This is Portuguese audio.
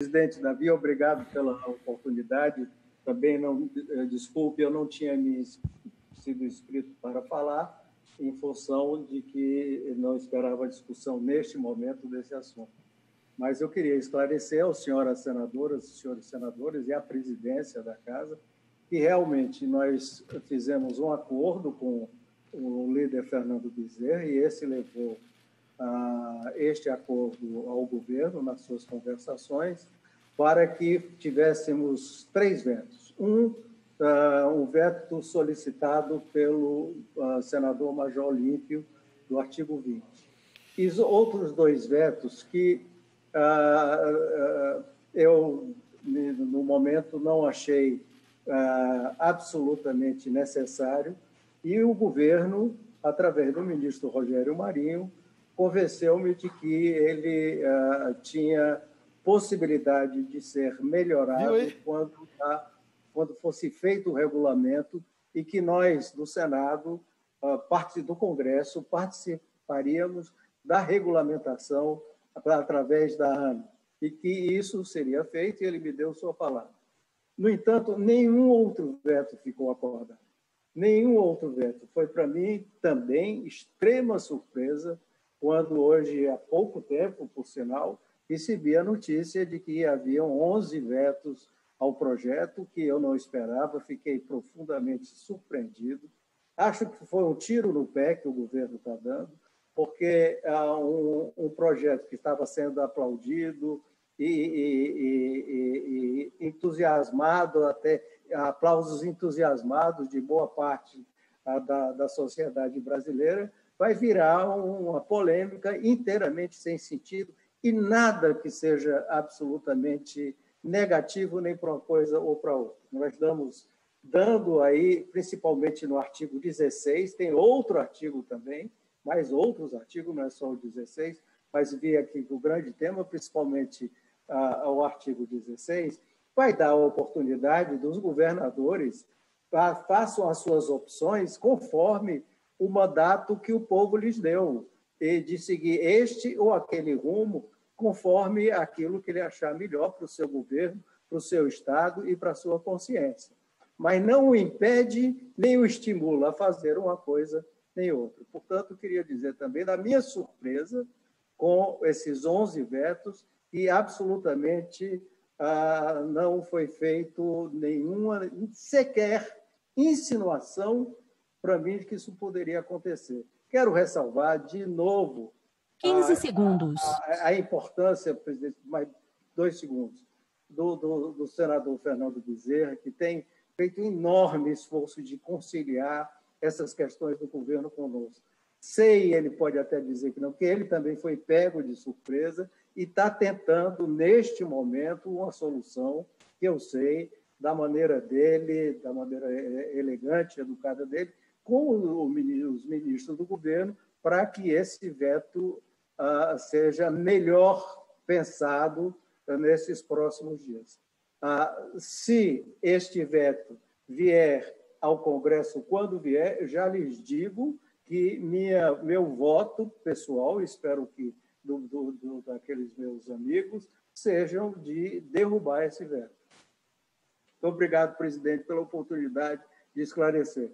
Presidente Davi, obrigado pela oportunidade. Também não eh, desculpe, eu não tinha me sido inscrito para falar, em função de que não esperava discussão neste momento desse assunto. Mas eu queria esclarecer ao senhoras senadoras, senhores senadores e à presidência da casa que realmente nós fizemos um acordo com o líder Fernando Bezerra e esse levou ah, este acordo ao governo nas suas conversações para que tivéssemos três vetos. Um, ah, um veto solicitado pelo ah, senador Major Olímpio, do artigo 20. E outros dois vetos que eu, no momento, não achei absolutamente necessário, e o governo, através do ministro Rogério Marinho, convenceu-me de que ele uh, tinha possibilidade de ser melhorado quando, quando fosse feito o regulamento e que nós, do Senado, uh, parte do Congresso, participaríamos da regulamentação através da ANA e que isso seria feito e ele me deu sua palavra. No entanto, nenhum outro veto ficou acordado. Nenhum outro veto. Foi para mim também extrema surpresa quando hoje, há pouco tempo, por sinal, recebi a notícia de que haviam 11 vetos ao projeto, que eu não esperava, fiquei profundamente surpreendido. Acho que foi um tiro no pé que o governo está dando, porque é um, um, projeto que estava sendo aplaudido e, e, e, e entusiasmado, até aplausos entusiasmados de boa parte da, da sociedade brasileira, vai virar uma polêmica inteiramente sem sentido e nada que seja absolutamente negativo nem para uma coisa ou para outra. Nós estamos dando aí, principalmente no artigo 16, tem outro artigo também, mais outros artigos, não é só o 16, mas vi aqui que o grande tema, principalmente ah, o artigo 16, vai dar a oportunidade dos governadores façam as suas opções conforme o mandato que o povo lhes deu, e de seguir este ou aquele rumo, conforme aquilo que ele achar melhor para o seu governo, para o seu Estado e para a sua consciência. Mas não o impede nem o estimula a fazer uma coisa nem outra. Portanto, queria dizer também da minha surpresa com esses 11 vetos e absolutamente ah, não foi feito nenhuma, sequer insinuação para mim de que isso poderia acontecer. Quero ressalvar de novo 15 a, segundos. A, a, importância, presidente, mais dois segundos, do, do, do, senador Fernando Bezerra, que tem feito um enorme esforço de conciliar essas questões do governo conosco. Sei, ele pode até dizer que não, que ele também foi pego de surpresa e está tentando, neste momento, uma solução que eu sei, da maneira dele, da maneira elegante, educada dele, com os ministros do governo para que esse veto uh, seja melhor pensado nesses próximos dias. Uh, se este veto vier ao Congresso quando vier, já lhes digo que minha, meu voto pessoal, espero que do, do, do, daqueles meus amigos, sejam de derrubar esse veto. Muito obrigado, presidente, pela oportunidade de esclarecer.